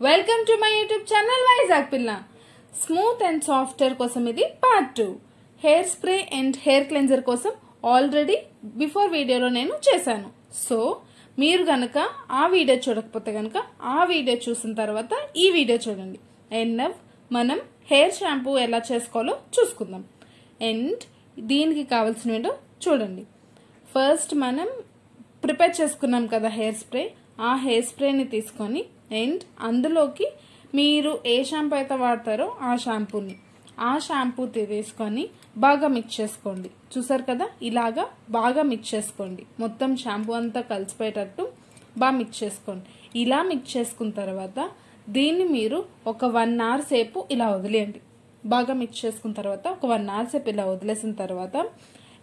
Welcome to my YouTube channel Vizag పిల్ల smooth and software కోసం ఇది part two hair spray and hair cleanser కోసం already before వీడియోలో నేను చేశాను సో మీరు గనక ఆ వీడియో చూడకపోతే గనక ఆ వీడియో చూసిన తర్వాత ఈ వీడియో చూడండి అండ్ మనం హెయిర్ షాంపూ ఎలా చేసుకోవాలో చూసుకుందాం అండ్ దీనికి కావాల్సినవేంటో చూడండి ఫస్ట్ మనం ప్రిపేర్ చేసుకున్నాం కదా హెయిర్ స్ప్రే ఆ హెయిర్ స్ప్రేని తీసుకొని అండ్ అందులోకి మీరు ఏ షాంపూ అయితే వాడతారో ఆ షాంపూని ఆ షాంపూ తీసుకొని బాగా మిక్స్ చేసుకోండి. చూసారు కదా? ఇలాగా బాగా మిక్స్ చేసుకోండి. మొత్తం షాంపూ అంతా కలిసిపోయేటట్టు బాగా మిక్స్ చేసుకోండి. ఇలా మిక్స్ చేసుకున్న తర్వాత దీన్ని మీరు ఒక వన్ అవర్ సేపు ఇలా వదిలేయండి. బాగా మిక్స్ చేసుకున్న తర్వాత ఒక వన్ అవర్ సేపు ఇలా వదిలేసిన తర్వాత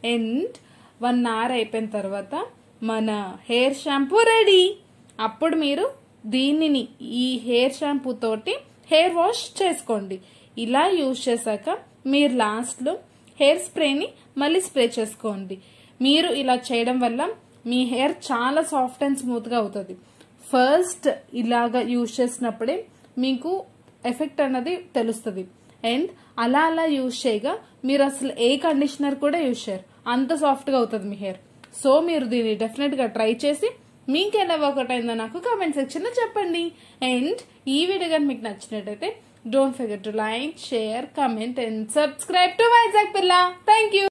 అండ్ వన్ అవర్ అయిపోయిన తర్వాత మన హెయిర్ షాంపూ రెడీ! అప్పుడు మీరు దీనిని ఈ హెయిర్ షాంపూ తోటి హెయిర్ వాష్ చేసుకోండి. ఇలా యూజ్ చేశాక మీరు లాస్ట్లో హెయిర్ స్ప్రేని మళ్ళీ స్ప్రే చేసుకోండి. మీరు ఇలా చేయడం వల్ల మీ హెయిర్ చాలా సాఫ్ట్ అండ్ స్మూత్గా అవుతుంది. ఫస్ట్ ఇలాగా యూజ్ చేసినప్పుడే మీకు ఎఫెక్ట్ అన్నది తెలుస్తుంది. అండ్ అలా అలా యూజ్ చేయగా మీరు అసలు ఏ కండిషనర్ కూడా యూజ్ చేయరు. అంత సాఫ్ట్గా అవుతుంది మీ హెయిర్. సో మీరు దీన్ని డెఫినెట్గా ట్రై చేసి మీకు ఎలా వర్కౌట్ అయిందో నాకు కామెంట్ సెక్షన్లో చెప్పండి. అండ్ ఈ వీడియో కానీ మీకు నచ్చినట్టయితే don't forget to like share comment and subscribe to Vizag Pilla thank you